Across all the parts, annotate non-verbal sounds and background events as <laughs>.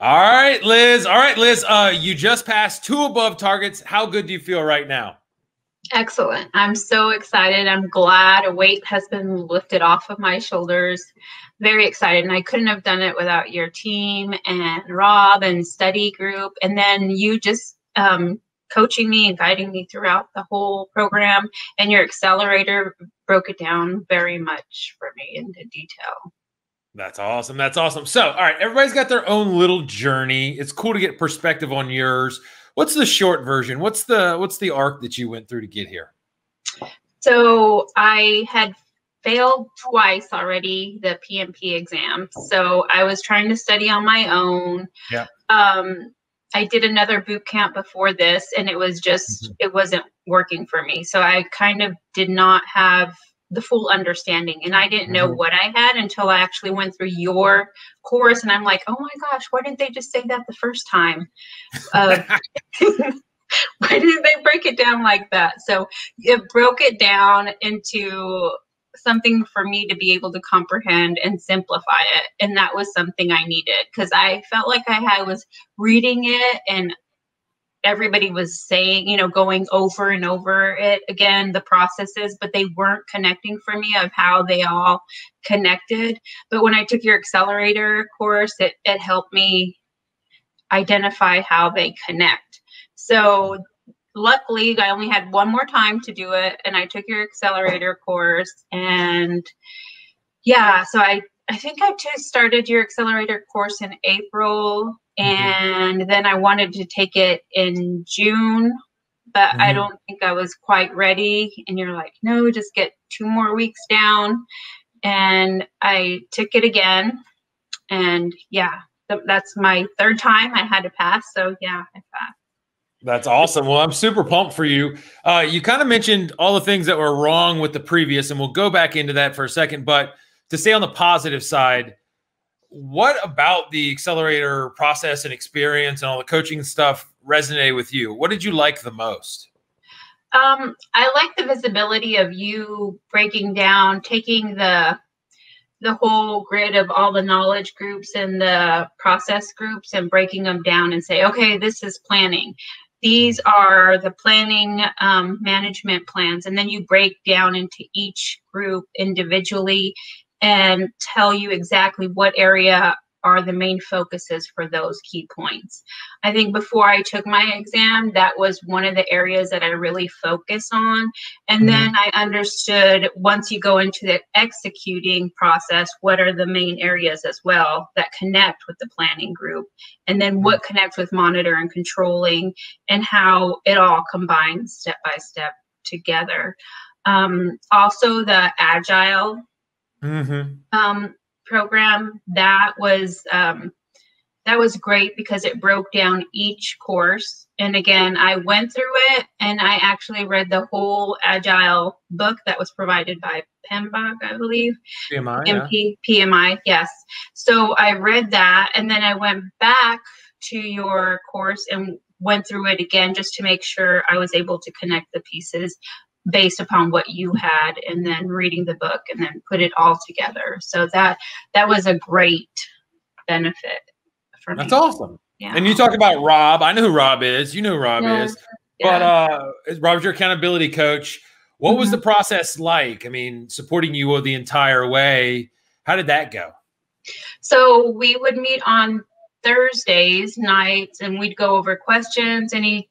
All right, Liz. All right, Liz. Uh, you just passed two above targets. How good do you feel right now? Excellent. I'm so excited. I'm glad a weight has been lifted off of my shoulders. Very excited. And I couldn't have done it without your team and Rob and study group. And then you just um, coaching me and guiding me throughout the whole program. And your accelerator broke it down very much for me into detail. That's awesome. That's awesome. So, all right, everybody's got their own little journey. It's cool to get perspective on yours. What's the short version? What's the what's the arc that you went through to get here? So, I had failed twice already the PMP exam. So, I was trying to study on my own. Yeah. Um I did another boot camp before this and it was just mm-hmm. it wasn't working for me. So I kind of did not have the full understanding and i didn't know mm-hmm. what i had until i actually went through your course and i'm like oh my gosh why didn't they just say that the first time uh, <laughs> <laughs> why did they break it down like that so it broke it down into something for me to be able to comprehend and simplify it and that was something i needed because i felt like i had, was reading it and everybody was saying, you know, going over and over it again, the processes, but they weren't connecting for me of how they all connected. But when I took your accelerator course, it, it helped me identify how they connect. So luckily, I only had one more time to do it, and I took your accelerator course. And yeah, so I I think I just started your accelerator course in April. And then I wanted to take it in June, but mm-hmm. I don't think I was quite ready. And you're like, no, just get two more weeks down. And I took it again. And yeah, th- that's my third time I had to pass. So yeah, I passed. That's awesome. Well, I'm super pumped for you. Uh, you kind of mentioned all the things that were wrong with the previous, and we'll go back into that for a second. But to stay on the positive side, what about the accelerator process and experience and all the coaching stuff resonated with you? What did you like the most? Um, I like the visibility of you breaking down, taking the the whole grid of all the knowledge groups and the process groups and breaking them down and say, okay, this is planning. These are the planning um, management plans. And then you break down into each group individually and tell you exactly what area are the main focuses for those key points. I think before I took my exam, that was one of the areas that I really focus on. And mm-hmm. then I understood once you go into the executing process, what are the main areas as well that connect with the planning group, and then mm-hmm. what connects with monitor and controlling, and how it all combines step by step together. Um, also, the agile mm-hmm. um, program that was um, that was great because it broke down each course and again i went through it and i actually read the whole agile book that was provided by PMBOK i believe pmi MP, yeah. pmi yes so i read that and then i went back to your course and went through it again just to make sure i was able to connect the pieces based upon what you had and then reading the book and then put it all together. So that that was a great benefit for me. that's awesome. Yeah. and you talk about rob. I know who rob is. You know who rob yeah. is. Yeah. but uh rob's your accountability coach. What mm-hmm. was the process like? I mean supporting you the entire way. How did that go? So we would meet on Thursdays nights and we'd go over questions and he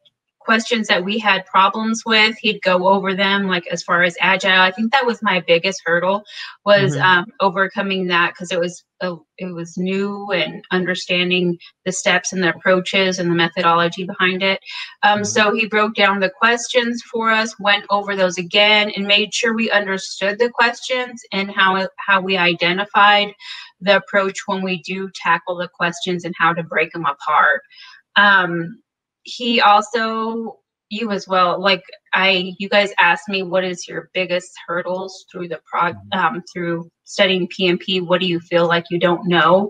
questions that we had problems with he'd go over them like as far as agile i think that was my biggest hurdle was mm-hmm. um, overcoming that because it was uh, it was new and understanding the steps and the approaches and the methodology behind it um, mm-hmm. so he broke down the questions for us went over those again and made sure we understood the questions and how how we identified the approach when we do tackle the questions and how to break them apart um, he also you as well like i you guys asked me what is your biggest hurdles through the prog mm-hmm. um, through studying pmp what do you feel like you don't know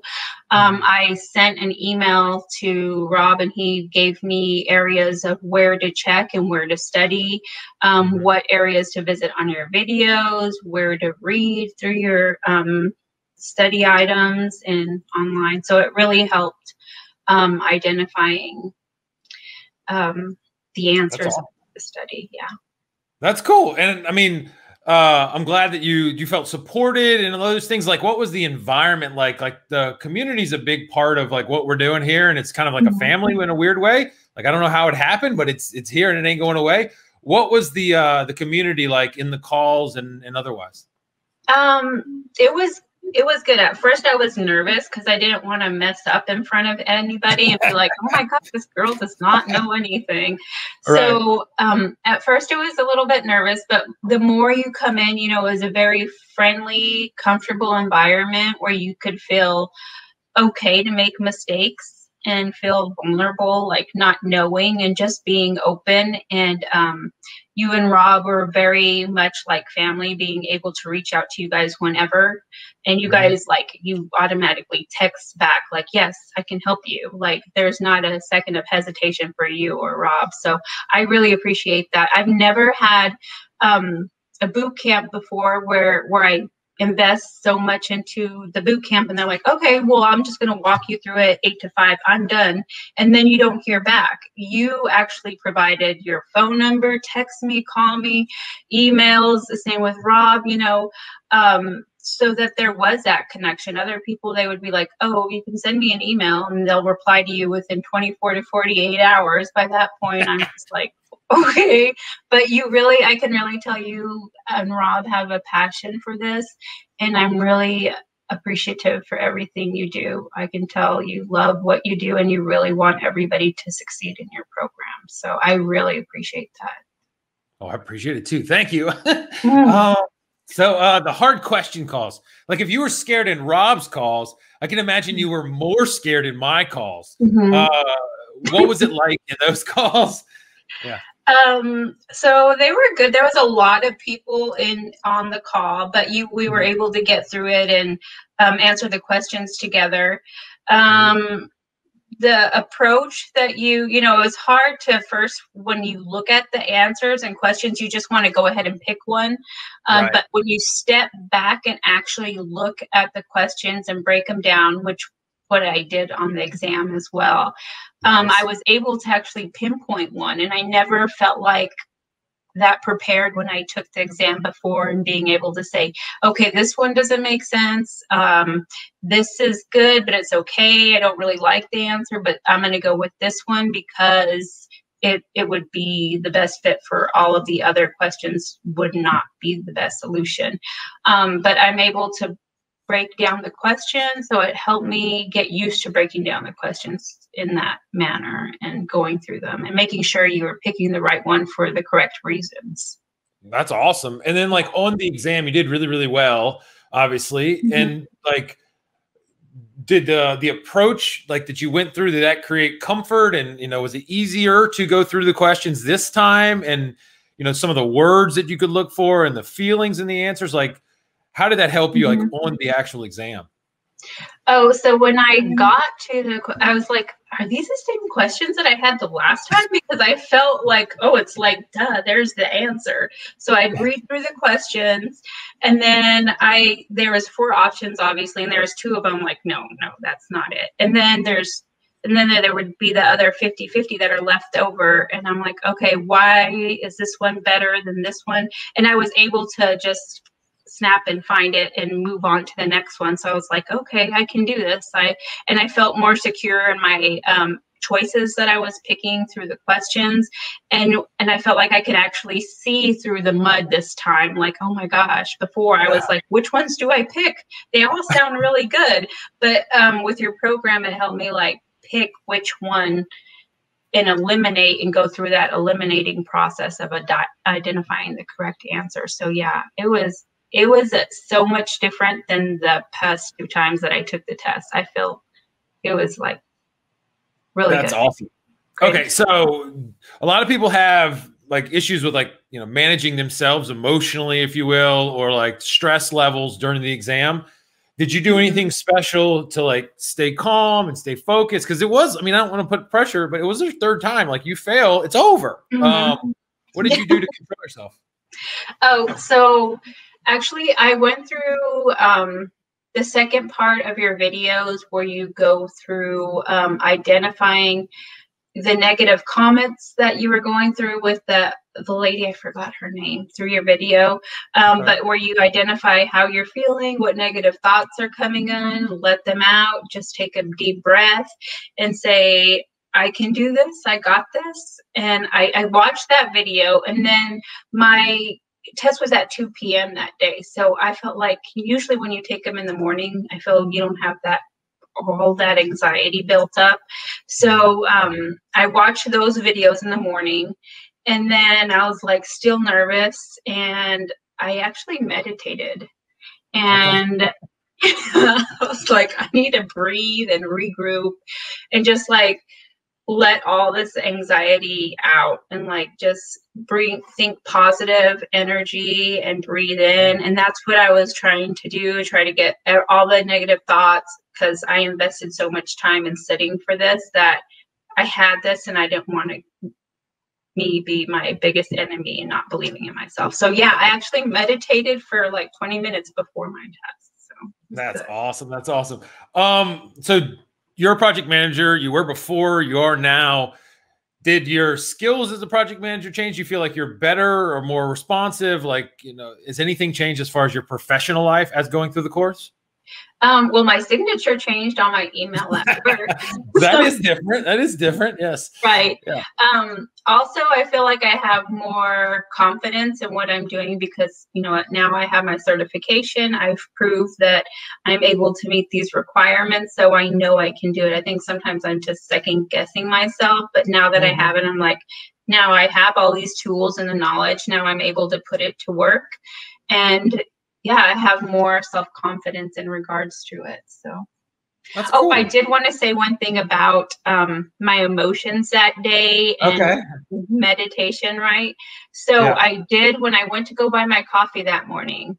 um, mm-hmm. i sent an email to rob and he gave me areas of where to check and where to study um, mm-hmm. what areas to visit on your videos where to read through your um, study items and online so it really helped um, identifying um, the answers awesome. of the study. Yeah. That's cool. And I mean, uh, I'm glad that you you felt supported and all those things. Like, what was the environment like? Like, the community is a big part of like what we're doing here, and it's kind of like mm-hmm. a family in a weird way. Like, I don't know how it happened, but it's it's here and it ain't going away. What was the uh, the community like in the calls and and otherwise? Um, it was it was good. At first, I was nervous because I didn't want to mess up in front of anybody and be like, "Oh my god, this girl does not know anything." Right. So, um, at first, it was a little bit nervous, but the more you come in, you know, it was a very friendly, comfortable environment where you could feel okay to make mistakes and feel vulnerable, like not knowing and just being open. And um, you and Rob were very much like family, being able to reach out to you guys whenever. And you guys, like, you automatically text back, like, yes, I can help you. Like, there's not a second of hesitation for you or Rob. So I really appreciate that. I've never had um, a boot camp before where where I invest so much into the boot camp and they're like okay well i'm just going to walk you through it eight to five i'm done. And then you don't hear back. You actually provided your phone number text me call me emails the same with rob you know um, so that there was that connection. Other people they would be like oh you can send me an email and they'll reply to you within 24 to 48 hours. By that point i'm just like <laughs> okay but you really i can really tell you and rob have a passion for this and i'm really appreciative for everything you do. I can tell you love what you do and you really want everybody to succeed in your program. So i really appreciate that. Oh i appreciate it too. Thank you. <laughs> Mm. uh, so uh, the hard question calls. Like if you were scared in rob's calls i can imagine you were more scared in my calls. Mm-hmm. uh, what was it like in those <laughs> calls? Yeah um, so they were good. There was a lot of people in on the call, but you we were mm-hmm. able to get through it and um, answer the questions together. Mm-hmm. Um, the approach that you you know it was hard to first when you look at the answers and questions you just want to go ahead and pick one um, right. but when you step back and actually look at the questions and break them down which what I did on the exam as well. Um, I was able to actually pinpoint one, and I never felt like that prepared when I took the exam before and being able to say, okay, this one doesn't make sense. Um, this is good, but it's okay. I don't really like the answer, but I'm going to go with this one because it, it would be the best fit for all of the other questions would not be the best solution. Um, but I'm able to break down the questions. So it helped me get used to breaking down the questions in that manner and going through them and making sure you were picking the right one for the correct reasons. That's awesome. And then like on the exam, you did really, really well, obviously. Mm-hmm. And like did the the approach like that you went through did that create comfort and you know was it easier to go through the questions this time and you know some of the words that you could look for and the feelings in the answers like how did that help you like mm-hmm. on the actual exam? Oh, so when I got to the, I was like, are these the same questions that I had the last time? <laughs> Because I felt like, oh, it's like, duh, there's the answer. So I'd read through the questions, and then I there was four options, obviously, and there was two of them like, no, no, that's not it. And then there's and then there would be the other 50 50 that are left over and i'm like okay why is this one better than this one and i was able to just snap and find it and move on to the next one. So I was like, okay, I can do this. I and I felt more secure in my um, choices that I was picking through the questions. And and I felt like I could actually see through the mud this time. Like oh my gosh before I was like which ones do I pick? They all sound really good. But um, with your program it helped me like pick which one and eliminate and go through that eliminating process of ad- identifying the correct answer. So yeah it was it was so much different than the past two times that I took the test. I feel it was like really That's good. awesome. Great. Okay, so a lot of people have like issues with like, you know, managing themselves emotionally, if you will, or like stress levels during the exam. Did you do mm-hmm. anything special to like stay calm and stay focused? Because it was, I mean, I don't want to put pressure, but it was your third time. Like you fail, it's over. Mm-hmm. Um, what did you do to control yourself? <laughs> Oh, so actually i went through um, the second part of your videos where you go through um, identifying the negative comments that you were going through with the the lady i forgot her name through your video um, but where you identify how you're feeling what negative thoughts are coming in let them out just take a deep breath and say i can do this i got this and i, I watched that video and then my test was at 2 p.m that day so i felt like usually when you take them in the morning i feel you don't have that all that anxiety built up. So um, I watched those videos in the morning and then I was like still nervous and I actually meditated and <laughs> I was like, I need to breathe and regroup and just like let all this anxiety out and like just bring think positive energy and breathe in. And that's what i was trying to do try to get all the negative thoughts because i invested so much time in studying for this that i had this and i didn't want to me be my biggest enemy and not believing in myself. So yeah i actually meditated for like 20 minutes before my test so. That's awesome that's awesome. Um so you're a project manager. You were before. You are now. Did your skills as a project manager change? You feel like you're better or more responsive? Like you know, has anything changed as far as your professional life as going through the course? Um, well, my signature changed on my email at <laughs> first. that so, is different. That is different. Yes. Right. Yeah. Um, also, I feel like I have more confidence in what I'm doing because, you know, now I have my certification. I've proved that I'm able to meet these requirements. So I know I can do it. I think sometimes I'm just second guessing myself. But now that mm-hmm. I have it, I'm like, now I have all these tools and the knowledge. Now I'm able to put it to work. And yeah, I have more self confidence in regards to it. So. That's oh, I did want to say one thing about um, my emotions that day and okay. meditation, right? So yeah. I did when I went to go buy my coffee that morning.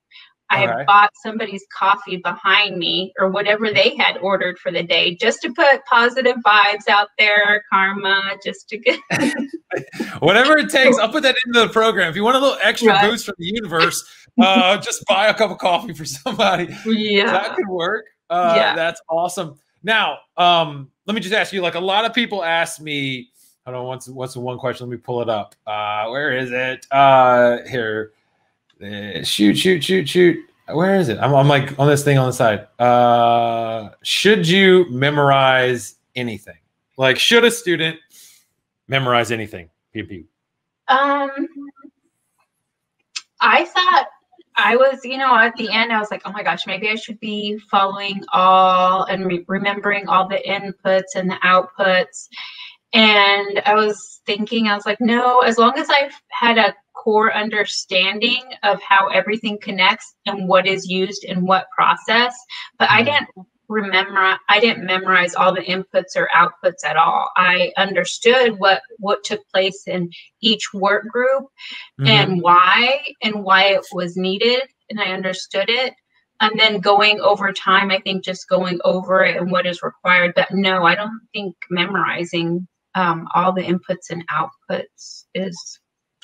I right. bought somebody's coffee behind me or whatever they had ordered for the day just to put positive vibes out there, karma, just to get <laughs> whatever it takes. I'll put that into the program. If you want a little extra right. boost from the universe, uh, <laughs> just buy a cup of coffee for somebody. Yeah. That could work. Uh, yeah. That's awesome. Now, um, let me just ask you like a lot of people ask me, I don't know what's, what's the one question? Let me pull it up. Uh, where is it? Uh, here uh, shoot, shoot, shoot, shoot. Where is it? I'm, I'm like on this thing on the side. Uh, should you memorize anything? Like, should a student memorize anything? PP. Um, I thought I was, you know, at the end, I was like, oh my gosh, maybe I should be following all and re- remembering all the inputs and the outputs. And I was thinking, I was like, no, as long as I've had a core understanding of how everything connects and what is used in what process but i mm-hmm. didn't remember i didn't memorize all the inputs or outputs at all i understood what what took place in each work group mm-hmm. and why and why it was needed and i understood it and then going over time i think just going over it and what is required but no i don't think memorizing um, all the inputs and outputs is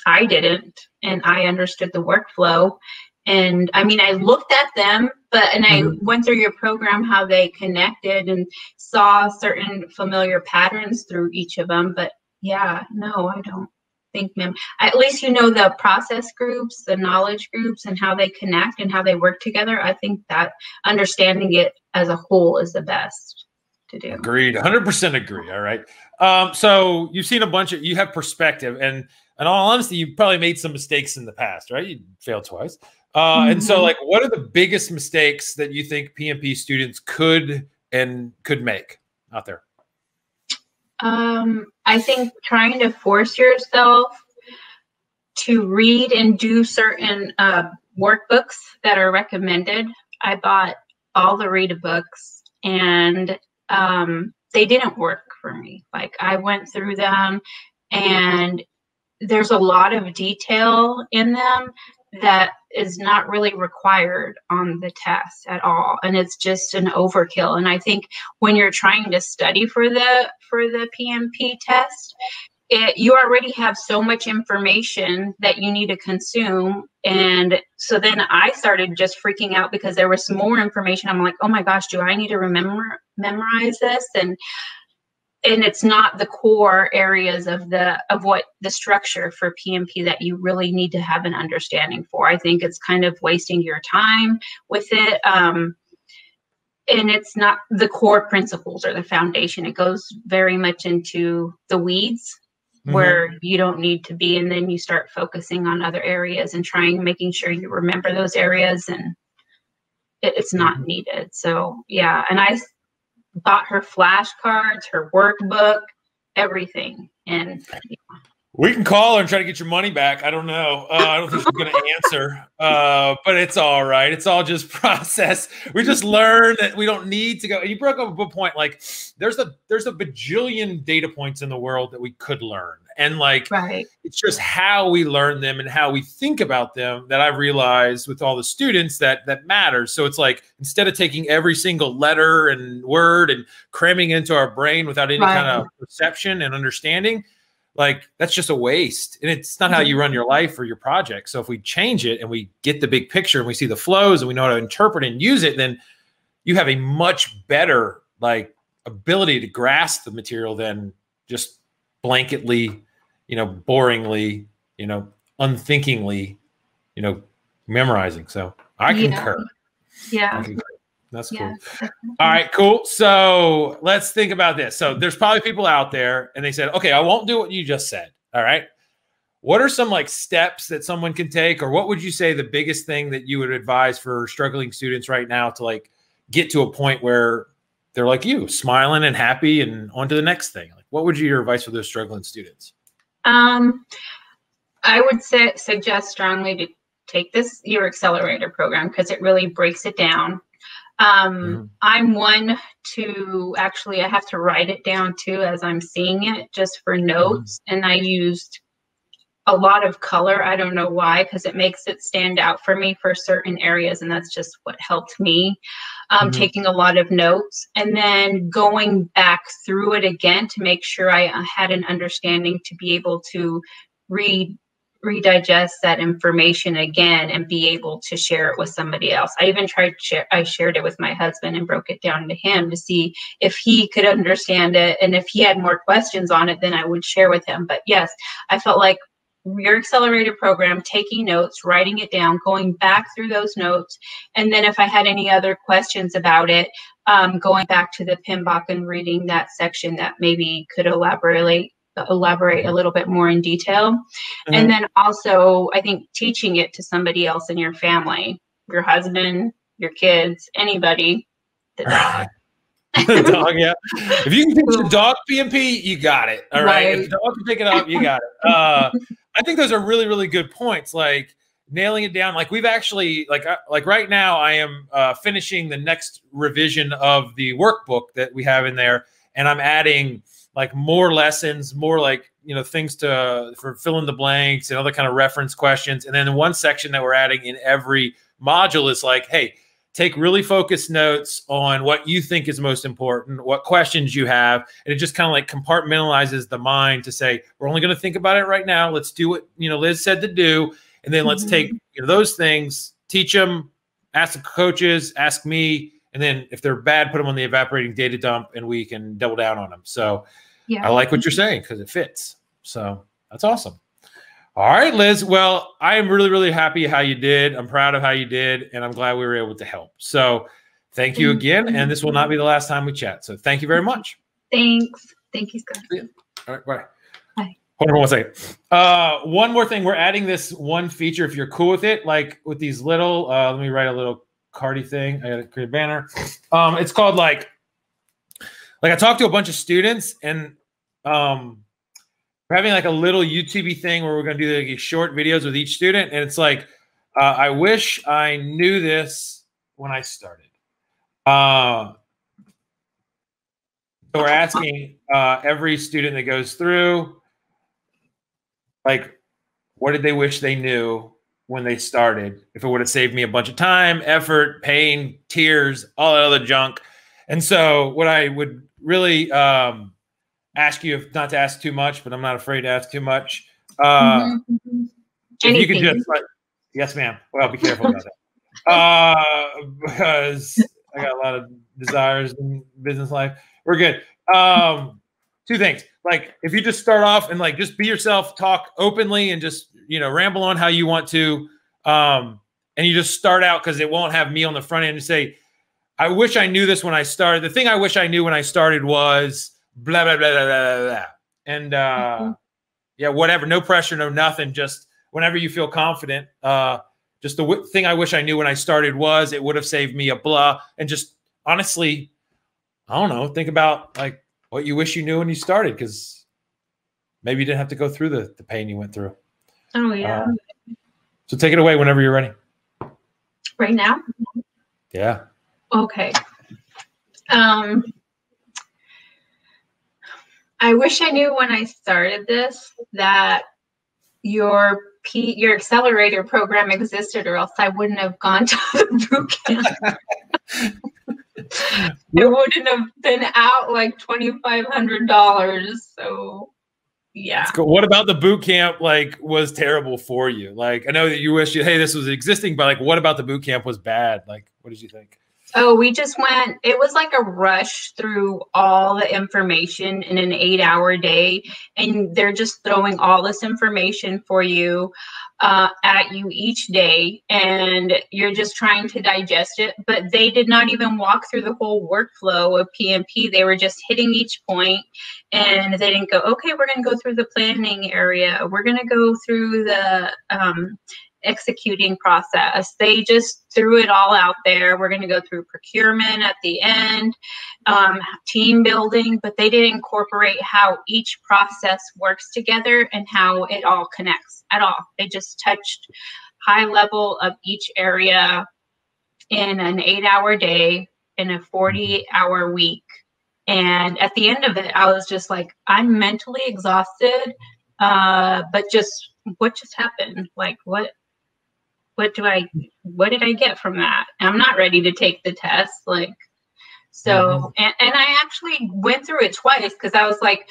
I didn't, and I understood the workflow. And I mean, I looked at them, but and I mm-hmm. went through your program how they connected and saw certain familiar patterns through each of them. But yeah, no, I don't think ma'am. At least you know the process groups, the knowledge groups, and how they connect and how they work together. I think that understanding it as a whole is the best to do. Agreed, 100% agree. All right. Um, so you've seen a bunch of you have perspective and in all honesty, you probably made some mistakes in the past, right? You failed twice. Uh, mm-hmm. And so, mm-hmm. like, what are the biggest mistakes that you think PMP students could and could make out there? Um, I think trying to force yourself to Rita and do certain uh, workbooks that are recommended. I bought all the read books and um, they didn't work for me. Like I went through them and there's a lot of detail in them that is not really required on the test at all and it's just an overkill and i think when you're trying to study for the for the pmp test it, you already have so much information that you need to consume. And so then I started just freaking out because there was more information. I'm like, oh my gosh, do I need to remember memorize this? And and it's not the core areas of the of what the structure for PMP that you really need to have an understanding for. I think it's kind of wasting your time with it. Um, and it's not the core principles or the foundation. It goes very much into the weeds mm-hmm. where you don't need to be. And then you start focusing on other areas and trying, making sure you remember those areas and it, it's not mm-hmm. needed. So, yeah. And I bought her flashcards, her workbook, everything. And yeah. We can call her and try to get your money back. I don't know. Uh, I don't think she's going to answer, uh, but it's all right. It's all just <laughs> process. We just learn that we don't need to go. You broke up a good point. Like there's a there's a bajillion data points in the world that we could learn, and like right. it's just how we learn them and how we think about them that I've realized with all the students that that matters. So it's like instead of taking every single letter and word and cramming into our brain without any right. kind of perception and understanding like that's just a waste. And it's not how you mm-hmm. run your life or your project. So if we change it and we get the big picture and we see the flows and we know how to interpret and use it then you have a much better like ability to grasp the material than just blanketly you know boringly you know unthinkingly you know memorizing. So i concur. Yeah, yeah. That's cool. <laughs> All right, cool. So let's think about this. So there's probably people out there and they said, okay, I won't do what you just said. All right. What are some like steps that someone can take, or what would you say the biggest thing that you would advise for struggling students right now to like get to a point where they're like you, smiling and happy and on to the next thing? Like, what would you your advice for those struggling students? Um, I would say suggest strongly to take this your accelerator program because it really breaks it down um, mm-hmm. I'm one to actually, I have to write it down too as I'm seeing it just for notes. Mm-hmm. And I used a lot of color. I don't know why, because it makes it stand out for me for certain areas. And that's just what helped me. Um, mm-hmm. Taking a lot of notes and then going back through it again to make sure I had an understanding to be able to read redigest that information again and be able to share it with somebody else. I even tried share I shared it with my husband and broke it down to him to see if he could understand it and if he had more questions on it then I would share with him. But yes, I felt like your accelerated program, taking notes, writing it down, going back through those notes, and then if I had any other questions about it, um, going back to the PMBOK and reading that section that maybe could elaborate elaborate a little bit more in detail. Mm-hmm. And then also, I think teaching it to somebody else in your family, your husband, your kids, anybody. The <laughs> dog. the dog, yeah. If you can <laughs> teach the dog PMP, you got it. All right. right. If the dog can pick it up, you got it. Uh, <laughs> I think those are really, really good points. Like nailing it down. Like we've actually, like, uh, like right now, I am uh, finishing the next revision of the workbook that we have in there, and I'm adding like more lessons, more like you know things to for fill in the blanks and other kind of reference questions. And then one section that we're adding in every module is like, hey, take really focused notes on what you think is most important, what questions you have, and it just kind of like compartmentalizes the mind to say, we're only going to think about it right now. Let's do what you know Liz said to do, and then let's take mm-hmm. you know those things, teach them, ask the coaches, ask me, and then if they're bad, put them on the evaporating data dump, and we can double down on them. So yeah. I like what you're saying because it fits. So that's awesome. All right, Liz. Well, I am really, really happy how you did. I'm proud of how you did, and I'm glad we were able to help. So thank you again. And this will not be the last time we chat. So thank you very much. Thanks. Thank you, Scott. All right, bye. Bye. Hold on one second. Uh, one more thing. We're adding this one feature if you're cool with it, like with these little, uh, let me write a little cardi thing. I gotta create a banner. Um, it's called like like I talked to a bunch of students and um we're having like a little YouTube thing where we're gonna do like short videos with each student, and it's like uh, I wish I knew this when I started. Uh, so we're asking uh, every student that goes through, like, what did they wish they knew when they started? If it would have saved me a bunch of time, effort, pain, tears, all that other junk. And so, what I would really um, ask you if not to ask too much, but I'm not afraid to ask too much. Uh, mm-hmm. If you could just, like, yes, ma'am. Well, be careful about that. Uh, because I got a lot of desires in business life. We're good. Um, two things. Like, if you just start off and like just be yourself, talk openly, and just you know ramble on how you want to. Um, and you just start out because it won't have me on the front end and say, I wish I knew this when I started. The thing I wish I knew when I started was blah, blah, blah, blah, blah, blah. And uh, mm-hmm. yeah, whatever. No pressure, no nothing. Just whenever you feel confident. Uh, just the w- thing I wish I knew when I started was it would have saved me a blah. And just honestly, I don't know, think about like what you wish you knew when you started because maybe you didn't have to go through the, the pain you went through. Oh, yeah. Uh, so take it away whenever you're ready right now? Yeah. Okay. Um, I wish I knew when I started this that your P, your accelerator program existed, or else I wouldn't have gone to <laughs> the boot camp. it wouldn't have been out like twenty five hundred dollars. So yeah. Cool. What about the boot camp? Like, was terrible for you? Like, I know that you wish you, hey, this was existing, but like, what about the boot camp was bad? Like, what did you think? Oh, we just went, it was like a rush through all the information in an eight hour day. And they're just throwing all this information for you uh, at you each day. And you're just trying to digest it. But they did not even walk through the whole workflow of PMP. They were just hitting each point and they didn't go, okay, we're going to go through the planning area. We're going to go through the, um, executing process. They just threw it all out there. We're going to go through procurement at the end, um, team building, but they didn't incorporate how each process works together and how it all connects at all. They just touched high level of each area in an eight hour day in a 40 hour week. And at the end of it, I was just like, I'm mentally exhausted. Uh, but just what just happened? Like, what what do I what did I get from that? I'm not ready to take the test. Like so mm-hmm. and, and I actually went through it twice because I was like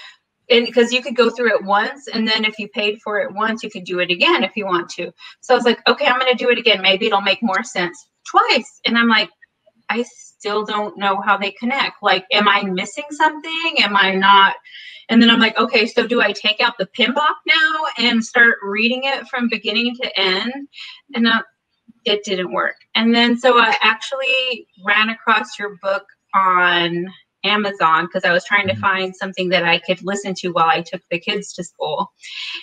and because you could go through it once and then if you paid for it once you could do it again if you want to. So I was like, okay, I'm gonna do it again. Maybe it'll make more sense twice. And I'm like, I still don't know how they connect. Like, am I missing something? Am I not and then I'm like, okay, so do I take out the PMBOK now and start reading it from beginning to end? And uh, it didn't work. And then so I actually ran across your book on Amazon because I was trying to mm-hmm. find something that I could listen to while I took the kids to school.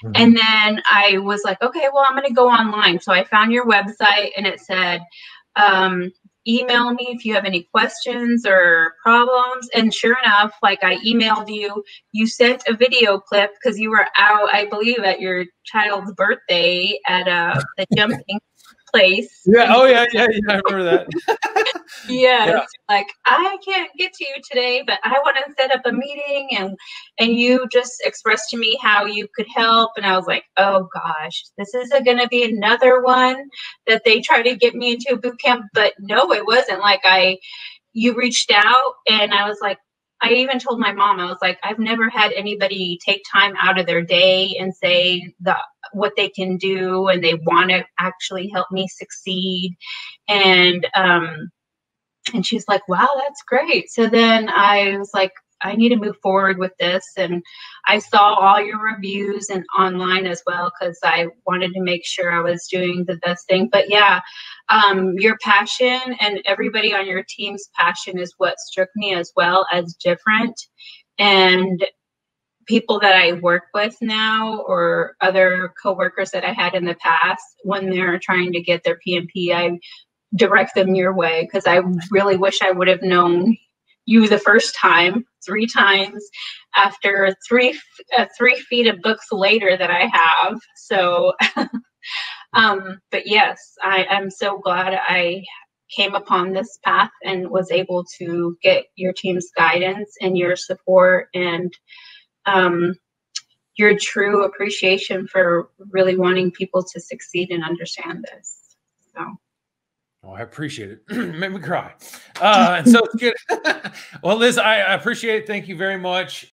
Mm-hmm. And then I was like, okay, well, I'm going to go online. So I found your website and it said, um, email me if you have any questions or problems. And sure enough, like I emailed you, you sent a video clip because you were out, I believe, at your child's birthday at uh, the <laughs> jumping place. Yeah. Oh yeah. Yeah. Yeah. I remember that. <laughs> yes. Yeah. Like I can't get to you today, but I want to set up a meeting, and and you just expressed to me how you could help, and I was like, oh gosh, this is going to be another one that they try to get me into a boot camp, but no, it wasn't. Like I, you reached out, and I was like, I even told my mom, I was like, I've never had anybody take time out of their day and say the what they can do and they want to actually help me succeed. And um and she's like, Wow, that's great. So then I was like, I need to move forward with this. And I saw all your reviews and online as well because I wanted to make sure I was doing the best thing. But yeah, um, your passion and everybody on your team's passion is what struck me as well as different. And people that I work with now or other coworkers that I had in the past, when they're trying to get their PMP, I direct them your way because I really wish I would have known you the first time, three times after three uh, three feet of books later that I have. So, <laughs> um, but yes, I am so glad I came upon this path and was able to get your team's guidance and your support and um, your true appreciation for really wanting people to succeed and understand this. So. Oh, I appreciate it. <clears throat> Made me cry. Uh, and so it's good. <laughs> well, Liz, I, I appreciate it. Thank you very much.